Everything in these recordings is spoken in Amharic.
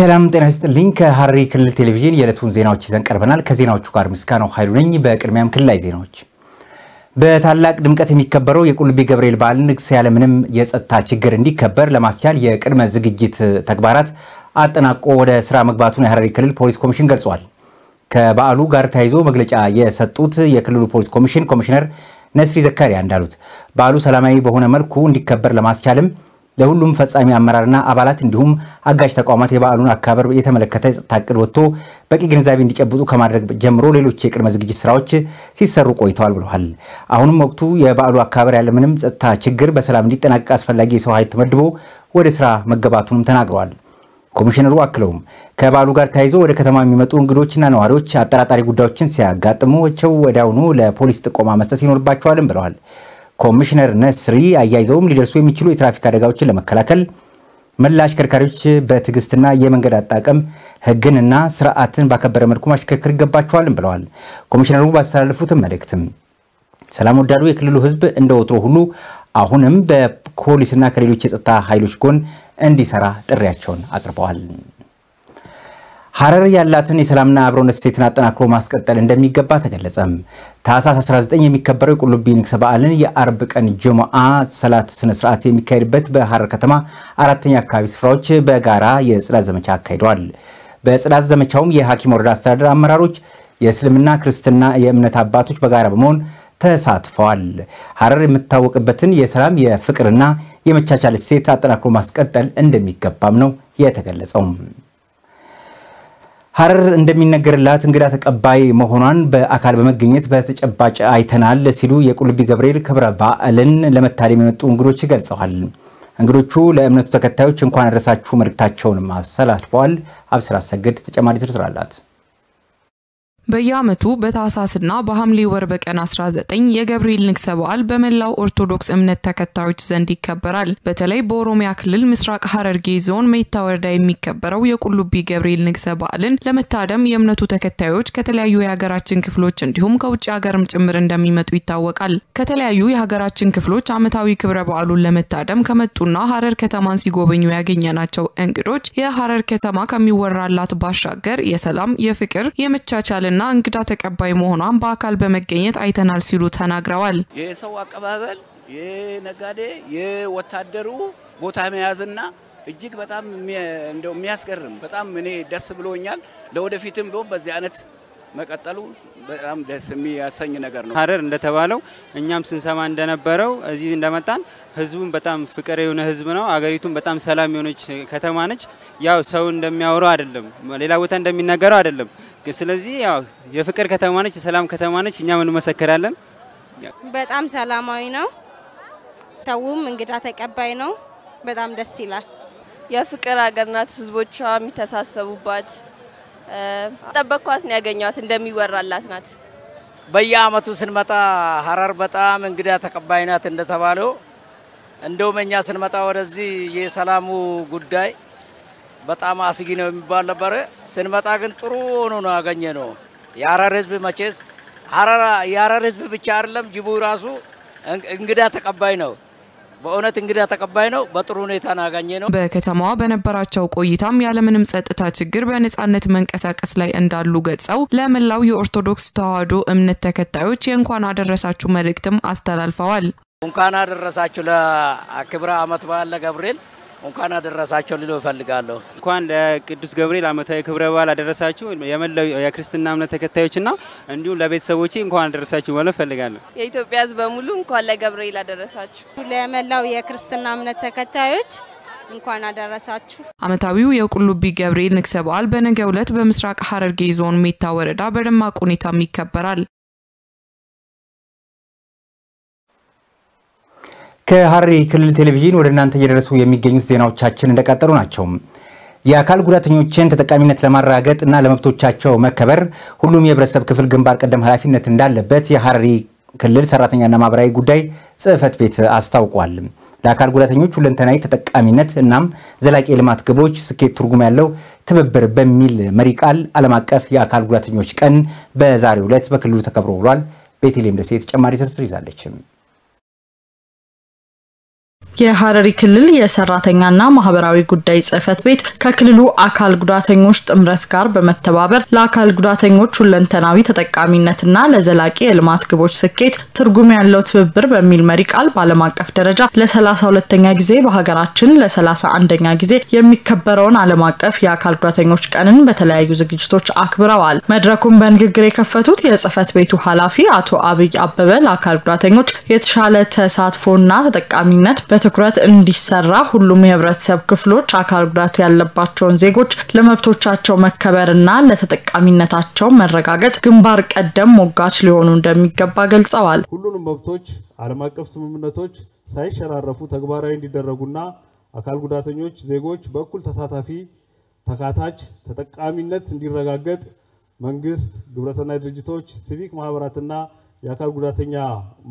ሰላም ጤና ይስጥልኝ። ከሐረሪ ክልል ቴሌቪዥን የዕለቱን ዜናዎች ይዘን ቀርበናል። ከዜናዎቹ ጋር ምስጋናው ኃይሉ ነኝ። በቅድሚያም ክልላዊ ዜናዎች። በታላቅ ድምቀት የሚከበረው የቁልቢ ገብርኤል በዓል ንግስ ያለምንም የጸጥታ ችግር እንዲከበር ለማስቻል የቅድመ ዝግጅት ተግባራት አጠናቆ ወደ ስራ መግባቱን የሐረሪ ክልል ፖሊስ ኮሚሽን ገልጿል። ከበዓሉ ጋር ተያይዞ መግለጫ የሰጡት የክልሉ ፖሊስ ኮሚሽን ኮሚሽነር ነስሪ ዘካሪያ እንዳሉት በዓሉ ሰላማዊ በሆነ መልኩ እንዲከበር ለማስቻልም ለሁሉም ፈጻሚ አመራርና አባላት እንዲሁም አጋዥ ተቋማት የበዓሉን አከባበር የተመለከተ የጸጥታ እቅድ ወጥቶ በቂ ግንዛቤ እንዲጨብጡ ከማድረግ ጀምሮ ሌሎች የቅድመ ዝግጅት ስራዎች ሲሰሩ ቆይተዋል ብለዋል። አሁንም ወቅቱ የበዓሉ አከባበር ያለምንም ጸጥታ ችግር በሰላም እንዲጠናቀቅ አስፈላጊ የሰው ኃይል ተመድቦ ወደ ስራ መገባቱንም ተናግረዋል። ኮሚሽነሩ አክለውም ከበዓሉ ጋር ተያይዞ ወደ ከተማ የሚመጡ እንግዶችና ነዋሪዎች አጠራጣሪ ጉዳዮችን ሲያጋጥሟቸው ወዲያውኑ ለፖሊስ ጥቆማ መስጠት ይኖርባቸዋልም ብለዋል። ኮሚሽነር ነስሪ አያይዘውም ሊደርሱ የሚችሉ የትራፊክ አደጋዎችን ለመከላከል መላ አሽከርካሪዎች በትዕግስትና የመንገድ አጠቃቀም ሕግንና ስርዓትን ባከበረ መልኩ ማሽከርከር ይገባቸዋልም ብለዋል። ኮሚሽነሩ ባስተላለፉትም መልእክትም ሰላም ወዳዱ የክልሉ ሕዝብ እንደ ወትሮ ሁሉ አሁንም በፖሊስና ከሌሎች የጸጥታ ኃይሎች ጎን እንዲሰራ ጥሪያቸውን አቅርበዋል። ሐረር ያላትን የሰላምና አብሮነት እሴትን አጠናክሮ ማስቀጠል እንደሚገባ ተገለጸም። ታህሳስ 19 የሚከበረው የቁልቢ ንግስ በዓልን የአርብ ቀን ጅሙዓ ሰላት ስነ ስርዓት የሚካሄድበት በሐረር ከተማ አራተኛ አካባቢ ስፍራዎች በጋራ የጽዳት ዘመቻ አካሂደዋል። በጽዳት ዘመቻውም የሐኪም ወረዳ አስተዳደር አመራሮች፣ የእስልምና ክርስትና የእምነት አባቶች በጋራ በመሆን ተሳትፈዋል። ሐረር የምትታወቅበትን የሰላም የፍቅርና የመቻቻል እሴት አጠናክሮ ማስቀጠል እንደሚገባም ነው የተገለጸው። ሐረር እንደሚነገርላት እንግዳ ተቀባይ መሆኗን በአካል በመገኘት በተጨባጭ አይተናል ሲሉ የቁልቢ ገብርኤል ክብረ በዓልን ለመታደም የመጡ እንግዶች ገልጸዋል። እንግዶቹ ለእምነቱ ተከታዮች እንኳን አደረሳችሁ መልእክታቸውን አስተላልፈዋል። አብስራ ሰገድ ተጨማሪ ዝርዝር አላት። በየዓመቱ በታህሳስና በሐምሌ ወር በቀን 19 የገብርኤል ንግሰ በዓል በመላው ኦርቶዶክስ እምነት ተከታዮች ዘንድ ይከበራል። በተለይ በኦሮሚያ ክልል ምስራቅ ሐረርጌ ዞን ሜታ ወረዳ የሚከበረው የቁልቢ ገብርኤል ንግሰ በዓልን ለመታደም የእምነቱ ተከታዮች ከተለያዩ የሀገራችን ክፍሎች እንዲሁም ከውጭ ሀገርም ጭምር እንደሚመጡ ይታወቃል። ከተለያዩ የሀገራችን ክፍሎች ዓመታዊ ክብረ በዓሉን ለመታደም ከመጡና ሐረር ከተማን ሲጎበኙ ያገኘናቸው እንግዶች የሐረር ከተማ ከሚወራላት ባሻገር የሰላም፣ የፍቅር፣ የመቻቻልና ና እንግዳ ተቀባይ መሆኗን በአካል በመገኘት አይተናል ሲሉ ተናግረዋል። የሰው አቀባበል የነጋዴ የወታደሩ ቦታ መያዝና እጅግ በጣም እንደው የሚያስገርም በጣም እኔ ደስ ብሎኛል። ለወደፊትም ቢሆን በዚህ አይነት መቀጠሉ በጣም ደስ የሚያሰኝ ነገር ነው። ሐረር እንደተባለው እኛም ስንሰማ እንደነበረው እዚህ እንደመጣን ህዝቡን በጣም ፍቅር የሆነ ህዝብ ነው። አገሪቱን በጣም ሰላም የሆነች ከተማ ነች። ያው ሰው እንደሚያወራው አይደለም፣ ሌላ ቦታ እንደሚናገረው አይደለም። ስለዚህ ያው የፍቅር ከተማ ነች፣ የሰላም ከተማ ነች። እኛም እንመሰክራለን። በጣም ሰላማዊ ነው። ሰውም እንግዳ ተቀባይ ነው። በጣም ደስ ይላል። የፍቅር ሀገር ናት። ህዝቦቿ የሚተሳሰቡባት ጠበኳት ነው ያገኟት እንደሚወራላት ናት። በየአመቱ ስንመጣ ሐረር በጣም እንግዳ ተቀባይ ናት እንደተባለው እንደውም እኛ ስንመጣ ወደዚህ የሰላሙ ጉዳይ በጣም አስጊ ነው የሚባል ነበረ። ስንመጣ ግን ጥሩ ሆኖ ነው ያገኘ ነው። የሐረር ህዝብ መቼስ የሐረር ህዝብ ብቻ አይደለም፣ ጅቡ ራሱ እንግዳ ተቀባይ ነው። በእውነት እንግዳ ተቀባይ ነው። በጥሩ ሁኔታ ናገኘ ነው። በከተማዋ በነበራቸው ቆይታም ያለምንም ጸጥታ ችግር በነጻነት መንቀሳቀስ ላይ እንዳሉ ገልጸው ለመላው የኦርቶዶክስ ተዋሕዶ እምነት ተከታዮች የእንኳን አደረሳችሁ መልእክትም አስተላልፈዋል። እንኳን አደረሳችሁ ለክብረ ዓመት በዓል ለገብርኤል እንኳን አደረሳቸው ልሎ እፈልጋለሁ። እንኳን ለቅዱስ ገብርኤል ዓመታዊ ክብረ በዓል አደረሳችሁ። የመላው የክርስትና እምነት ተከታዮችና እንዲሁም ለቤተሰቦቼ እንኳን አደረሳችሁ ማለት እፈልጋለሁ። የኢትዮጵያ ሕዝብ በሙሉ እንኳን ለገብርኤል አደረሳችሁ። ለመላው የክርስትና እምነት ተከታዮች እንኳን አደረሳችሁ። ዓመታዊው የቁልቢ ገብርኤል ንግሰ በዓል በነገው ዕለት በምስራቅ ሐረርጌ ዞን ሜታ ወረዳ በደማቅ ሁኔታም ይከበራል። ከሐረሪ ክልል ቴሌቪዥን ወደ እናንተ እየደረሱ የሚገኙት ዜናዎቻችን እንደቀጠሉ ናቸው። የአካል ጉዳተኞችን ተጠቃሚነት ለማረጋገጥ እና ለመብቶቻቸው መከበር ሁሉም የህብረተሰብ ክፍል ግንባር ቀደም ኃላፊነት እንዳለበት የሐረሪ ክልል ሰራተኛና ማህበራዊ ጉዳይ ጽህፈት ቤት አስታውቋል። ለአካል ጉዳተኞች ሁለንተናዊ ተጠቃሚነት እናም ዘላቂ የልማት ግቦች ስኬት ትርጉም ያለው ትብብር በሚል መሪ ቃል ዓለም አቀፍ የአካል ጉዳተኞች ቀን በዛሬው ዕለት በክልሉ ተከብሮ ውሏል። ቤተልሔም ደሴ ተጨማሪ ዝርዝር ይዛለች። የሀረሪ ክልል የሰራተኛና ማህበራዊ ጉዳይ ጽህፈት ቤት ከክልሉ አካል ጉዳተኞች ጥምረት ጋር በመተባበር ለአካል ጉዳተኞች ሁለንተናዊ ተጠቃሚነትና ለዘላቂ የልማት ግቦች ስኬት ትርጉም ያለው ትብብር በሚል መሪ ቃል በዓለም አቀፍ ደረጃ ለሰላሳ ሁለተኛ ጊዜ በሀገራችን ለሰላሳ አንደኛ ጊዜ የሚከበረውን ዓለም አቀፍ የአካል ጉዳተኞች ቀንን በተለያዩ ዝግጅቶች አክብረዋል። መድረኩን በንግግር የከፈቱት የጽህፈት ቤቱ ኃላፊ አቶ አብይ አበበ ለአካል ጉዳተኞች የተሻለ ተሳትፎና ተጠቃሚነት በትኩረት እንዲሰራ ሁሉም የህብረተሰብ ክፍሎች አካል ጉዳት ያለባቸውን ዜጎች ለመብቶቻቸው መከበርና ለተጠቃሚነታቸው መረጋገጥ ግንባር ቀደም ሞጋች ሊሆኑ እንደሚገባ ገልጸዋል። ሁሉንም መብቶች ዓለም አቀፍ ስምምነቶች ሳይሸራረፉ ተግባራዊ እንዲደረጉና አካል ጉዳተኞች ዜጎች በእኩል ተሳታፊ፣ ተካታች ተጠቃሚነት እንዲረጋገጥ መንግስት፣ ግብረሰናይ ድርጅቶች፣ ሲቪክ ማህበራትና የአካል ጉዳተኛ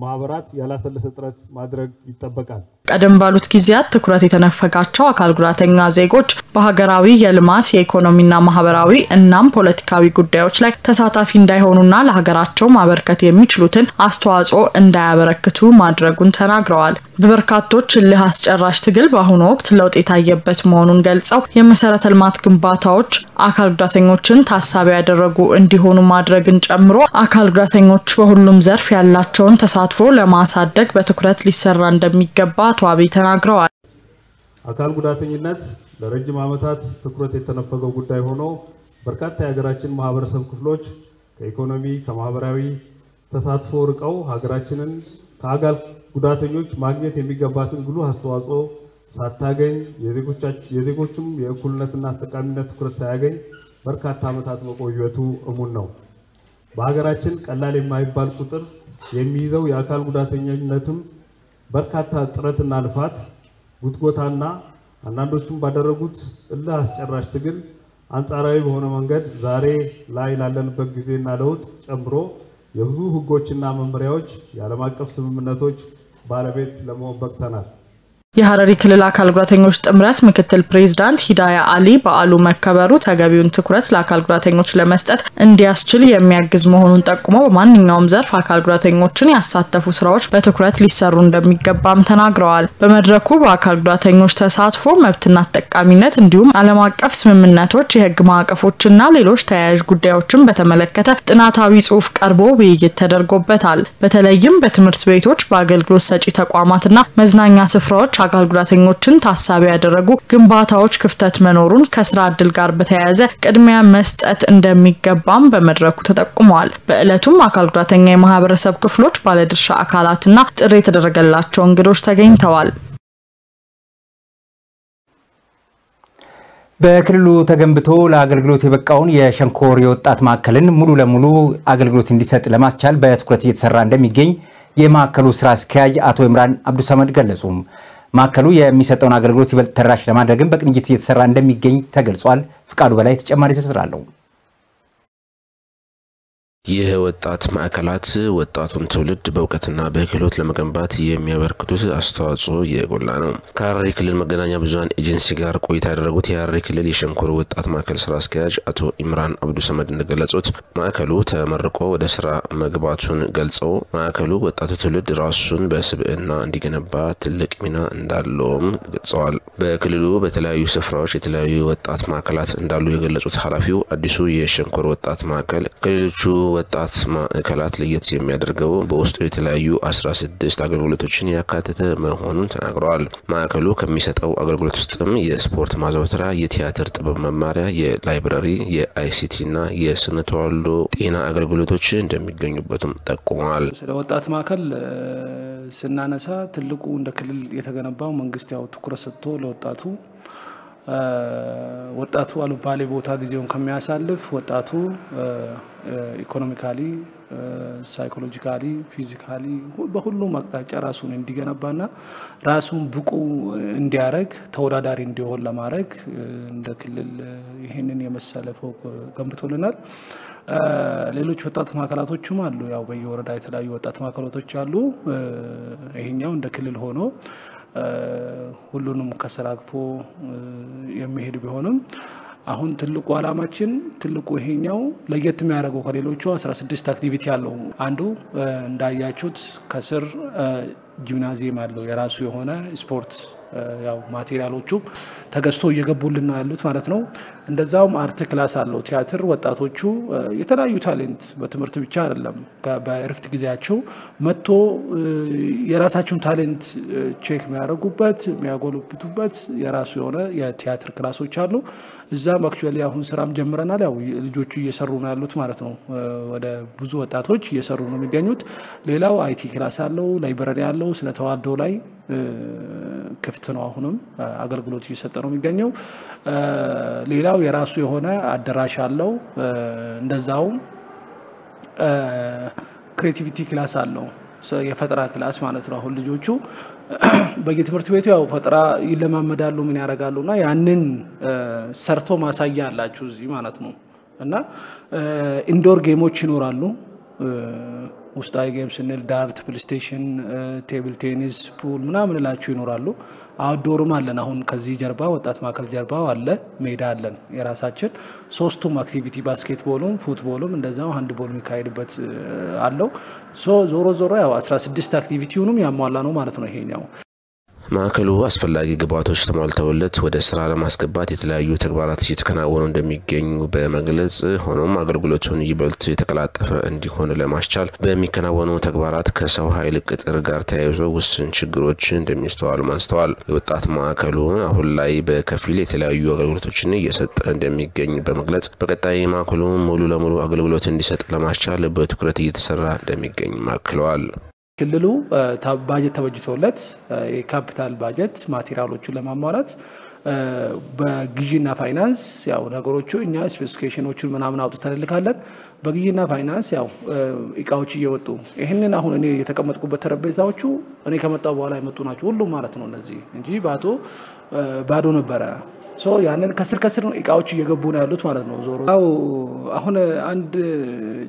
ማህበራት ያላሰለሰ ጥረት ማድረግ ይጠበቃል። ቀደም ባሉት ጊዜያት ትኩረት የተነፈጋቸው አካል ጉዳተኛ ዜጎች በሀገራዊ የልማት የኢኮኖሚና ማህበራዊ እናም ፖለቲካዊ ጉዳዮች ላይ ተሳታፊ እንዳይሆኑና ለሀገራቸው ማበርከት የሚችሉትን አስተዋጽኦ እንዳያበረክቱ ማድረጉን ተናግረዋል። በበርካቶች እልህ አስጨራሽ ትግል በአሁኑ ወቅት ለውጥ የታየበት መሆኑን ገልጸው የመሰረተ ልማት ግንባታዎች አካል ጉዳተኞችን ታሳቢ ያደረጉ እንዲሆኑ ማድረግን ጨምሮ አካል ጉዳተኞች በሁሉም ዘርፍ ያላቸውን ተሳትፎ ለማሳደግ በትኩረት ሊሰራ እንደሚገባ አቶ አብይ ተናግረዋል። አካል ጉዳተኝነት ለረጅም ዓመታት ትኩረት የተነፈገው ጉዳይ ሆኖ በርካታ የሀገራችን ማህበረሰብ ክፍሎች ከኢኮኖሚ ከማህበራዊ ተሳትፎ ርቀው ሀገራችንን ከአካል ጉዳተኞች ማግኘት የሚገባትን ጉልህ አስተዋጽኦ ሳታገኝ የዜጎችም የእኩልነትና ተጠቃሚነት ትኩረት ሳያገኝ በርካታ ዓመታት መቆየቱ እሙን ነው። በሀገራችን ቀላል የማይባል ቁጥር የሚይዘው የአካል ጉዳተኝነትም በርካታ ጥረትና ልፋት ጉትጎታና አንዳንዶቹም ባደረጉት እልህ አስጨራሽ ትግል አንጻራዊ በሆነ መንገድ ዛሬ ላይ ላለንበት ጊዜና ለውጥ ጨምሮ የብዙ ሕጎችና መመሪያዎች የዓለም አቀፍ ስምምነቶች ባለቤት ለመሆን በቅተናል። የሀረሪ ክልል አካል ጉዳተኞች ጥምረት ምክትል ፕሬዝዳንት ሂዳያ አሊ በዓሉ መከበሩ ተገቢውን ትኩረት ለአካል ጉዳተኞች ለመስጠት እንዲያስችል የሚያግዝ መሆኑን ጠቁሞ በማንኛውም ዘርፍ አካል ጉዳተኞችን ያሳተፉ ስራዎች በትኩረት ሊሰሩ እንደሚገባም ተናግረዋል። በመድረኩ በአካል ጉዳተኞች ተሳትፎ መብትና ተጠቃሚነት እንዲሁም ዓለም አቀፍ ስምምነቶች፣ የህግ ማዕቀፎችና ሌሎች ተያያዥ ጉዳዮችን በተመለከተ ጥናታዊ ጽሑፍ ቀርቦ ውይይት ተደርጎበታል። በተለይም በትምህርት ቤቶች፣ በአገልግሎት ሰጪ ተቋማትና መዝናኛ ስፍራዎች አካል ጉዳተኞችን ታሳቢ ያደረጉ ግንባታዎች ክፍተት መኖሩን ከስራ እድል ጋር በተያያዘ ቅድሚያ መስጠት እንደሚገባም በመድረኩ ተጠቁመዋል። በዕለቱም አካል ጉዳተኛ የማህበረሰብ ክፍሎች፣ ባለድርሻ አካላትና ጥሪ የተደረገላቸው እንግዶች ተገኝተዋል። በክልሉ ተገንብቶ ለአገልግሎት የበቃውን የሸንኮር የወጣት ማዕከልን ሙሉ ለሙሉ አገልግሎት እንዲሰጥ ለማስቻል በትኩረት እየተሰራ እንደሚገኝ የማዕከሉ ስራ አስኪያጅ አቶ ኢምራን አብዱሰመድ ገለጹ። ማዕከሉ የሚሰጠውን አገልግሎት ይበልጥ ተደራሽ ለማድረግም በቅንጅት እየተሰራ እንደሚገኝ ተገልጿል። ፍቃዱ በላይ ተጨማሪ ዝርዝር አለው። ይህ ወጣት ማዕከላት ወጣቱን ትውልድ በእውቀትና በክህሎት ለመገንባት የሚያበረክቱት አስተዋጽኦ የጎላ ነው። ከሀረሪ ክልል መገናኛ ብዙኃን ኤጀንሲ ጋር ቆይታ ያደረጉት የሀረሪ ክልል የሸንኮር ወጣት ማዕከል ስራ አስኪያጅ አቶ ኢምራን አብዱ ሰመድ እንደገለጹት ማዕከሉ ተመርቆ ወደ ስራ መግባቱን ገልጸው ማዕከሉ ወጣቱ ትውልድ ራሱን በስብዕና እንዲገነባ ትልቅ ሚና እንዳለውም ገልጸዋል። በክልሉ በተለያዩ ስፍራዎች የተለያዩ ወጣት ማዕከላት እንዳሉ የገለጹት ኃላፊው አዲሱ የሸንኮር ወጣት ማዕከል ከሌሎቹ ወጣት ማዕከላት ለየት የሚያደርገው በውስጡ የተለያዩ አስራ ስድስት አገልግሎቶችን ያካተተ መሆኑን ተናግረዋል። ማዕከሉ ከሚሰጠው አገልግሎት ውስጥም የስፖርት ማዘውተሪያ፣ የቲያትር ጥበብ መማሪያ፣ የ library፣ የ ICT ና የስነ ተዋልዶ ጤና አገልግሎቶች እንደሚገኙበትም ጠቁመዋል። ስለ ወጣት ማዕከል ስናነሳ ትልቁ እንደ ክልል የተገነባው መንግስት ያው ትኩረት ሰጥቶ ለወጣቱ ወጣቱ አልባሌ ቦታ ጊዜውን ከሚያሳልፍ ወጣቱ economically፣ psychologically፣ ፊዚካሊ በሁሉም አቅጣጫ ራሱን እንዲገነባና ራሱን ብቁ እንዲያረግ ተወዳዳሪ እንዲሆን ለማድረግ እንደ ክልል ይህንን የመሰለ ፎቅ ገንብቶልናል። ሌሎች ወጣት ማዕከላቶችም አሉ። ያው በየወረዳ የተለያዩ ወጣት ማዕከላቶች አሉ። ይሄኛው እንደ ክልል ሆኖ ሁሉንም አቅፎ የሚሄድ ቢሆንም አሁን ትልቁ ዓላማችን ትልቁ ይሄኛው ለየት የሚያደርገው ከሌሎቹ 16 activity አለው። አንዱ እንዳያችሁት ከስር ጂምናዚየም አለው የራሱ የሆነ ስፖርት ያው material ኦቹ ተገዝቶ እየገቡልን ነው ያሉት ማለት ነው። እንደዛውም art class አለው ቲያትር። ወጣቶቹ የተለያዩ talent በትምህርት ብቻ አይደለም፣ በእረፍት ጊዜያቸው መጥቶ የራሳቸውን talent check የሚያደርጉበት የሚያጎለብቱበት የራሱ የሆነ የቲያትር class ኦች አሉ። እዛም actually አሁን ስራም ጀምረናል። ያው ልጆቹ እየሰሩ ነው ያሉት ማለት ነው። ወደ ብዙ ወጣቶች እየሰሩ ነው የሚገኙት። ሌላው IT class አለው፣ library አለው። ስነ ተዋልዶ ላይ ክፍት ነው። አሁንም አገልግሎት እየሰጠ ነው የሚገኘው። ሌላው የራሱ የሆነ አዳራሽ አለው። እንደዛውም creativity class አለው። የፈጠራ class ማለት ነው። አሁን ልጆቹ በየትምህርት ቤቱ ያው ፈጠራ ይለማመዳሉ፣ ምን ያደርጋሉ እና ያንን ሰርቶ ማሳያ አላችሁ እዚህ ማለት ነው እና indoor game ኦች ይኖራሉ። ውስጣዊ game ስንል dart፣ PlayStation፣ table tennis፣ pool ምናምን እላችሁ ይኖራሉ። outdoor ም አለን። አሁን ከዚህ ጀርባ ወጣት ማዕከል ጀርባው አለ ሜዳ አለን የራሳችን። ሶስቱም activity basketball ኡም football ኡም እንደዛው handball የሚካሄድበት አለው። ዞሮ ዞሮ ያው 16 አክቲቪቲውንም ያሟላ ነው ማለት ነው ይሄኛው። ማዕከሉ አስፈላጊ ግብዓቶች ተሟልተውለት ወደ ስራ ለማስገባት የተለያዩ ተግባራት እየተከናወኑ እንደሚገኙ በመግለጽ ሆኖም አገልግሎቱን ይበልጥ የተቀላጠፈ እንዲሆን ለማስቻል በሚከናወኑ ተግባራት ከሰው ኃይል ቅጥር ጋር ተያይዞ ውስን ችግሮች እንደሚስተዋሉም አንስተዋል። የወጣት ማዕከሉ አሁን ላይ በከፊል የተለያዩ አገልግሎቶችን እየሰጠ እንደሚገኝ በመግለጽ በቀጣይ ማዕከሉ ሙሉ ለሙሉ አገልግሎት እንዲሰጥ ለማስቻል በትኩረት እየተሰራ እንደሚገኝ አክለዋል። ክልሉ ባጀት ተበጅቶለት የ capital budget material ኦቹን ለማሟላት በግዢና ፋይናንስ ያው ነገሮቹ እኛ specification ኦቹን ምናምን አውጥተን እንልካለን። በግዢና ፋይናንስ ያው እቃዎች እየወጡ ይህንን አሁን እኔ የተቀመጥኩበት ጠረጴዛዎቹ እኔ ከመጣሁ በኋላ የመጡ ናቸው ሁሉም ማለት ነው እነዚህ እንጂ ባዶ ባዶ ነበረ። ያንን ከስር ከስር እቃዎች እየገቡ ነው ያሉት ማለት ነው። ዞሮ ያው አሁን አንድ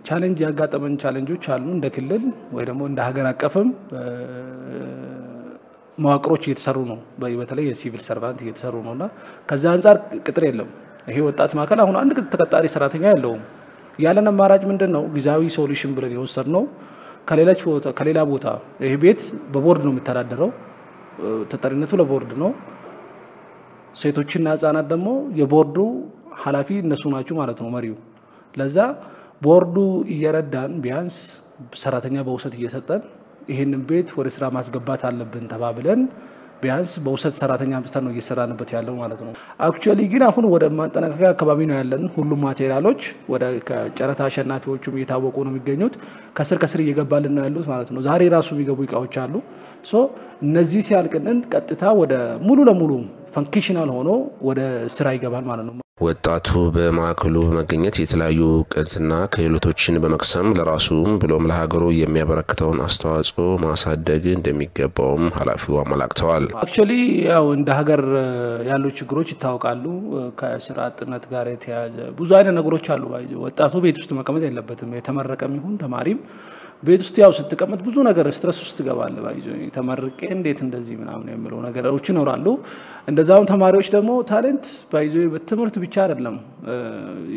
challenge ያጋጠመን challenge ኦች አሉ እንደ ክልል ወይ ደግሞ እንደ ሀገር አቀፍም መዋቅሮች እየተሰሩ ነው። በተለይ የ civil servant እየተሰሩ ነው እና ከዛ አንጻር ቅጥር የለም። ይሄ ወጣት ማዕከል አሁን አንድ ተቀጣሪ ሰራተኛ የለውም። ያለን አማራጭ ምንድን ነው? ጊዜያዊ solution ብለን የወሰድነው ከሌሎች ከሌላ ቦታ ይሄ ቤት በቦርድ ነው የሚተዳደረው። ተጠሪነቱ ለቦርድ ነው። ሴቶችና ህጻናት ደግሞ የቦርዱ ኃላፊ እነሱ ናቸው ማለት ነው መሪው። ለዛ ቦርዱ እየረዳን ቢያንስ ሰራተኛ በውሰት እየሰጠን ይህንን ቤት ወደ ስራ ማስገባት አለብን ተባብለን ቢያንስ በውሰት ሰራተኛ አምጥተን ነው እየሰራንበት ያለው ማለት ነው። actually ግን አሁን ወደ ማጠናቀቂያ አካባቢ ነው ያለን። ሁሉም material ኦች ወደ ከጨረታ አሸናፊዎቹም እየታወቁ ነው የሚገኙት። ከስር ከስር እየገባልን ነው ያሉት ማለት ነው። ዛሬ ራሱ የሚገቡ እቃዎች አሉ። ሶ እነዚህ ሲያልቅልን ቀጥታ ወደ ሙሉ ለሙሉ functional ሆኖ ወደ ስራ ይገባል ማለት ነው። ወጣቱ በማዕከሉ በመገኘት የተለያዩ እውቀትና ክህሎቶችን በመቅሰም ለራሱም ብሎም ለሀገሩ የሚያበረክተውን አስተዋጽኦ ማሳደግ እንደሚገባውም ኃላፊው አመላክተዋል። actually ያው እንደ ሀገር ያሉ ችግሮች ይታወቃሉ። ከስራ አጥነት ጋር የተያያዘ ብዙ አይነት ነገሮች አሉ። ወጣቱ ቤት ውስጥ መቀመጥ የለበትም። የተመረቀም ይሁን ተማሪም ቤት ውስጥ ያው ስትቀመጥ ብዙ ነገር stress ውስጥ ትገባለህ። ባይዞ ተመርቄ እንዴት እንደዚህ ምናምን የሚለው ነገሮች ይኖራሉ። እንደዛውን ተማሪዎች ደግሞ talent ባይዞ በትምህርት ብቻ አይደለም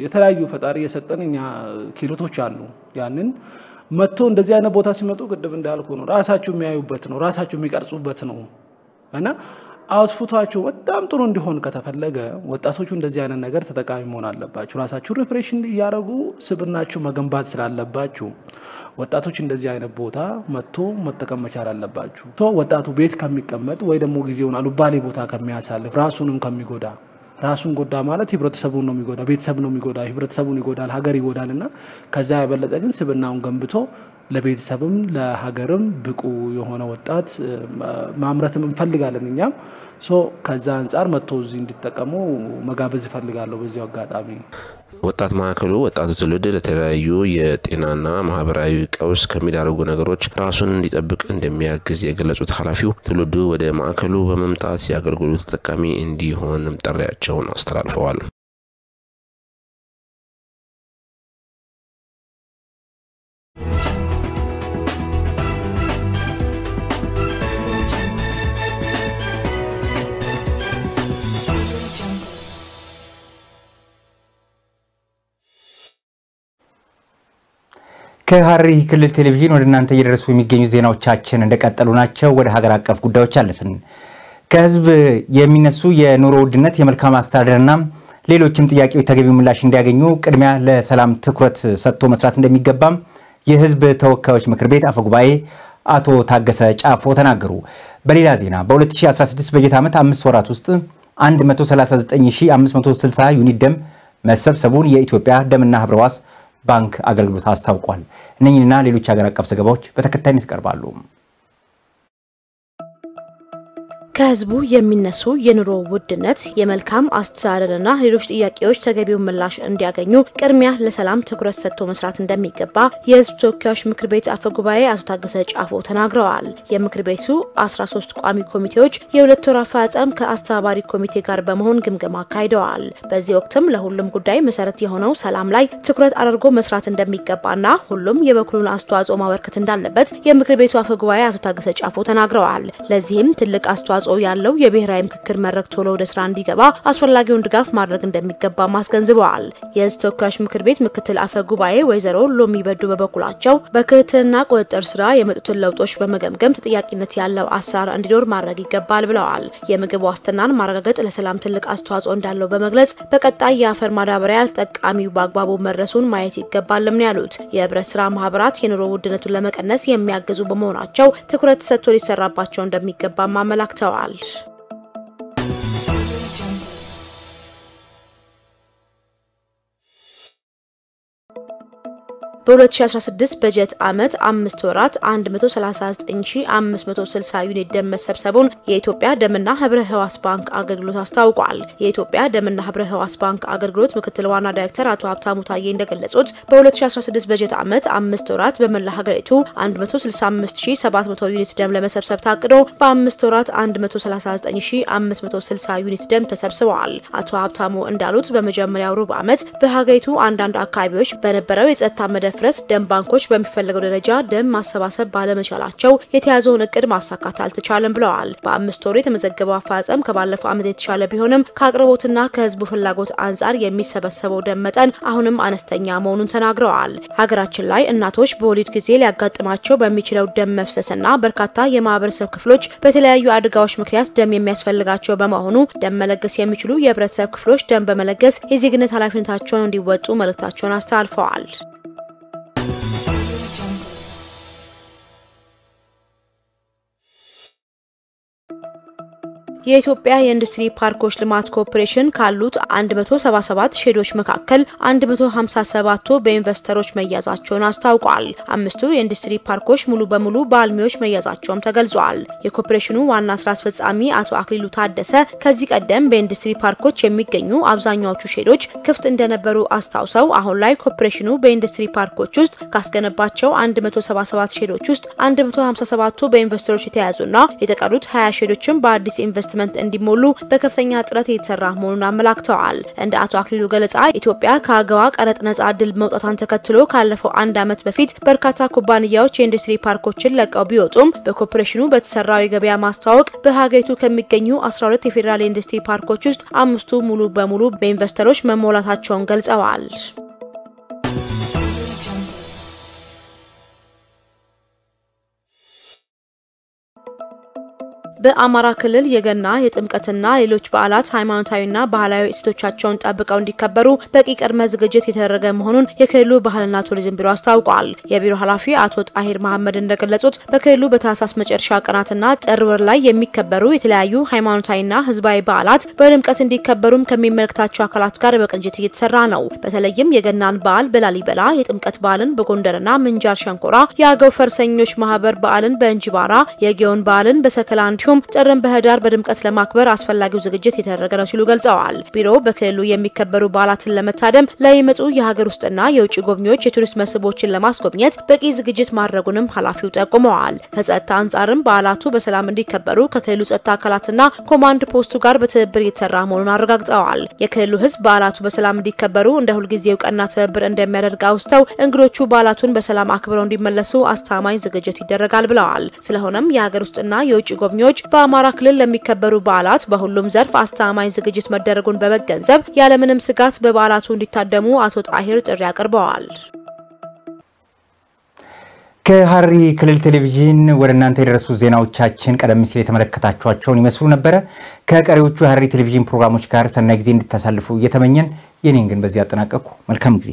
የተለያዩ ፈጣሪ የሰጠን እኛ ክህሎቶች አሉ። ያንን መጥቶ እንደዚህ አይነት ቦታ ሲመጡ ቅድም እንዳልኩ ነው ራሳችሁ የሚያዩበት ነው፣ ራሳችሁ የሚቀርጹበት ነው እና output ኣችሁ በጣም ጥሩ እንዲሆን ከተፈለገ ወጣቶቹ እንደዚህ አይነት ነገር ተጠቃሚ መሆን አለባችሁ። ራሳችሁ refreshing እያደረጉ ሰብዕናችሁ መገንባት ስላለባችሁ ወጣቶች እንደዚህ አይነት ቦታ መጥቶ መጠቀም መቻል አለባችሁ። ወጣቱ ቤት ከሚቀመጥ ወይ ደግሞ ጊዜውን አልባሌ ቦታ ከሚያሳልፍ ራሱንም ከሚጎዳ ራሱን ጎዳ ማለት ህብረተሰቡን ነው የሚጎዳ፣ ቤተሰብ ነው የሚጎዳ፣ ህብረተሰቡን ይጎዳል፣ ሀገር ይጎዳል እና ከዛ የበለጠ ግን ሰብዕናውን ገንብቶ ለቤተሰብም ለሀገርም ብቁ የሆነ ወጣት ማምረትም እንፈልጋለን እኛም so ከዛ አንጻር መጥቶ እዚህ እንዲጠቀሙ መጋበዝ እፈልጋለሁ በዚሁ አጋጣሚ። ወጣት ማዕከሉ ወጣቱ ትውልድ ለተለያዩ የጤናና ማህበራዊ ቀውስ ከሚዳርጉ ነገሮች ራሱን እንዲጠብቅ እንደሚያግዝ የገለጹት ኃላፊው ትውልዱ ወደ ማዕከሉ በመምጣት የአገልግሎቱ ተጠቃሚ እንዲሆንም ጥሪያቸውን አስተላልፈዋል። ከሐረሪ ክልል ቴሌቪዥን ወደ እናንተ እየደረሱ የሚገኙ ዜናዎቻችን እንደቀጠሉ ናቸው። ወደ ሀገር አቀፍ ጉዳዮች አለፍን። ከህዝብ የሚነሱ የኑሮ ውድነት፣ የመልካም አስተዳደርና ሌሎችም ጥያቄዎች ተገቢው ምላሽ እንዲያገኙ ቅድሚያ ለሰላም ትኩረት ሰጥቶ መስራት እንደሚገባም የህዝብ ተወካዮች ምክር ቤት አፈጉባኤ አቶ ታገሰ ጫፎ ተናገሩ። በሌላ ዜና በ2016 በጀት ዓመት አምስት ወራት ውስጥ 139560 ዩኒት ደም መሰብሰቡን የኢትዮጵያ ደምና ህብረ ሕዋስ ባንክ አገልግሎት አስታውቋል። እነኝህና ሌሎች ሀገር አቀፍ ዘገባዎች በተከታይነት ይቀርባሉ። ከህዝቡ የሚነሱ የኑሮ ውድነት፣ የመልካም አስተዳደርና ሌሎች ጥያቄዎች ተገቢውን ምላሽ እንዲያገኙ ቅድሚያ ለሰላም ትኩረት ሰጥቶ መስራት እንደሚገባ የህዝብ ተወካዮች ምክር ቤት አፈ ጉባኤ አቶ ታገሰ ጫፎ ተናግረዋል። የምክር ቤቱ 13 ቋሚ ኮሚቴዎች የሁለት ወር አፈጻጸም ከአስተባባሪ ኮሚቴ ጋር በመሆን ግምገማ አካሂደዋል። በዚህ ወቅትም ለሁሉም ጉዳይ መሰረት የሆነው ሰላም ላይ ትኩረት አድርጎ መስራት እንደሚገባና ሁሉም የበኩሉን አስተዋጽኦ ማበርከት እንዳለበት የምክር ቤቱ አፈ ጉባኤ አቶ ታገሰ ጫፎ ተናግረዋል። ለዚህም ትልቅ አስተዋጽኦ ያለው የብሔራዊ ምክክር መድረክ ቶሎ ወደ ስራ እንዲገባ አስፈላጊውን ድጋፍ ማድረግ እንደሚገባ አስገንዝበዋል። የህዝብ ተወካዮች ምክር ቤት ምክትል አፈ ጉባኤ ወይዘሮ ሎሚ በዱ በበኩላቸው በክትትልና ቁጥጥር ስራ የመጡትን ለውጦች በመገምገም ተጠያቂነት ያለው አሰራር እንዲኖር ማድረግ ይገባል ብለዋል። የምግብ ዋስትናን ማረጋገጥ ለሰላም ትልቅ አስተዋጽኦ እንዳለው በመግለጽ በቀጣይ የአፈር ማዳበሪያ ተጠቃሚው በአግባቡ መድረሱን ማየት ይገባልም ነው ያሉት። የህብረት ስራ ማህበራት የኑሮ ውድነቱን ለመቀነስ የሚያግዙ በመሆናቸው ትኩረት ሰጥቶ ሊሰራባቸው እንደሚገባም አመላክተዋል። alls. በ2016 በጀት ዓመት አምስት ወራት 139560 ዩኒት ደም መሰብሰቡን የኢትዮጵያ ደምና ህብረ ህዋስ ባንክ አገልግሎት አስታውቋል። የኢትዮጵያ ደምና ህብረ ህዋስ ባንክ አገልግሎት ምክትል ዋና ዳይሬክተር አቶ ሀብታሙ ታዬ እንደገለጹት በ2016 በጀት ዓመት አምስት ወራት በመላ ሀገሪቱ 165700 ዩኒት ደም ለመሰብሰብ ታቅዶ በአምስት ወራት 139560 ዩኒት ደም ተሰብስበዋል። አቶ ሀብታሙ እንዳሉት በመጀመሪያው ሩብ ዓመት በሀገሪቱ አንዳንድ አካባቢዎች በነበረው የጸጥታ መደፍረስ ደም ባንኮች በሚፈለገው ደረጃ ደም ማሰባሰብ ባለመቻላቸው የተያዘውን እቅድ ማሳካት አልተቻለም ብለዋል። በአምስት ወሩ የተመዘገበው አፈጻጸም ከባለፈው ዓመት የተሻለ ቢሆንም ከአቅርቦትና ከህዝቡ ፍላጎት አንጻር የሚሰበሰበው ደም መጠን አሁንም አነስተኛ መሆኑን ተናግረዋል። ሀገራችን ላይ እናቶች በወሊድ ጊዜ ሊያጋጥማቸው በሚችለው ደም መፍሰስና በርካታ የማህበረሰብ ክፍሎች በተለያዩ አደጋዎች ምክንያት ደም የሚያስፈልጋቸው በመሆኑ ደም መለገስ የሚችሉ የህብረተሰብ ክፍሎች ደም በመለገስ የዜግነት ኃላፊነታቸውን እንዲወጡ መልእክታቸውን አስተላልፈዋል። የኢትዮጵያ የኢንዱስትሪ ፓርኮች ልማት ኮርፖሬሽን ካሉት 177 ሼዶች መካከል 157ቱ በኢንቨስተሮች መያዛቸውን አስታውቋል። አምስቱ የኢንዱስትሪ ፓርኮች ሙሉ በሙሉ በአልሚዎች መያዛቸውም ተገልጿል። የኮርፖሬሽኑ ዋና ስራ አስፈጻሚ አቶ አክሊሉ ታደሰ ከዚህ ቀደም በኢንዱስትሪ ፓርኮች የሚገኙ አብዛኛዎቹ ሼዶች ክፍት እንደነበሩ አስታውሰው አሁን ላይ ኮርፖሬሽኑ በኢንዱስትሪ ፓርኮች ውስጥ ካስገነባቸው 177 ሼዶች ውስጥ 157ቱ በኢንቨስተሮች የተያዙና የተቀሩት 20 ሼዶችም በአዲስ ኢንቨስት ኢንቨስትመንት እንዲሞሉ በከፍተኛ ጥረት የተሰራ መሆኑን አመላክተዋል። እንደ አቶ አክሊሉ ገለጻ ኢትዮጵያ ከአገዋ ቀረጥ ነጻ እድል መውጣቷን ተከትሎ ካለፈው አንድ ዓመት በፊት በርካታ ኩባንያዎች የኢንዱስትሪ ፓርኮችን ለቀው ቢወጡም በኮርፖሬሽኑ በተሰራው የገበያ ማስተዋወቅ በሀገሪቱ ከሚገኙ 12 የፌዴራል የኢንዱስትሪ ፓርኮች ውስጥ አምስቱ ሙሉ በሙሉ በኢንቨስተሮች መሞላታቸውን ገልጸዋል። በአማራ ክልል የገና የጥምቀትና ሌሎች በዓላት ሃይማኖታዊና ባህላዊ እሴቶቻቸውን ጠብቀው እንዲከበሩ በቂ ቅድመ ዝግጅት የተደረገ መሆኑን የክልሉ ባህልና ቱሪዝም ቢሮ አስታውቋል። የቢሮ ኃላፊ አቶ ጣሂር መሐመድ እንደገለጹት በክልሉ በታህሳስ መጨረሻ ቀናትና ጥር ወር ላይ የሚከበሩ የተለያዩ ሃይማኖታዊና ህዝባዊ በዓላት በድምቀት እንዲከበሩም ከሚመለከታቸው አካላት ጋር በቅንጅት እየተሰራ ነው። በተለይም የገናን በዓል በላሊበላ፣ የጥምቀት በዓልን በጎንደርና ምንጃር ሸንኮራ፣ የአገው ፈረሰኞች ማህበር በዓልን በእንጂባራ፣ የጊዮን በዓልን በሰከላ እንዲሁም ጥርን በህዳር በድምቀት ለማክበር አስፈላጊው ዝግጅት የተደረገ ነው ሲሉ ገልጸዋል። ቢሮው በክልሉ የሚከበሩ በዓላትን ለመታደም ለሚመጡ የሀገር ውስጥና የውጭ ጎብኚዎች የቱሪስት መስህቦችን ለማስጎብኘት በቂ ዝግጅት ማድረጉንም ኃላፊው ጠቁመዋል። ከጸጥታ አንጻርም በዓላቱ በሰላም እንዲከበሩ ከክልሉ ጸጥታ አካላትና ኮማንድ ፖስቱ ጋር በትብብር የተሰራ መሆኑን አረጋግጠዋል። የክልሉ ህዝብ በዓላቱ በሰላም እንዲከበሩ እንደ ሁልጊዜው ቀና ትብብር እንደሚያደርግ አውስተው እንግዶቹ በዓላቱን በሰላም አክብረው እንዲመለሱ አስተማማኝ ዝግጅት ይደረጋል ብለዋል። ስለሆነም የሀገር ውስጥና የውጭ ጎብኚዎች በአማራ ክልል ለሚከበሩ በዓላት በሁሉም ዘርፍ አስተማማኝ ዝግጅት መደረጉን በመገንዘብ ያለምንም ስጋት በበዓላቱ እንዲታደሙ አቶ ጣሂር ጥሪ አቅርበዋል። ከሐረሪ ክልል ቴሌቪዥን ወደ እናንተ የደረሱ ዜናዎቻችን ቀደም ሲል የተመለከታችኋቸውን ይመስሉ ነበረ። ከቀሪዎቹ የሐረሪ ቴሌቪዥን ፕሮግራሞች ጋር ሰናይ ጊዜ እንድታሳልፉ እየተመኘን የኔን ግን በዚህ አጠናቀቅኩ። መልካም ጊዜ